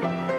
Bye.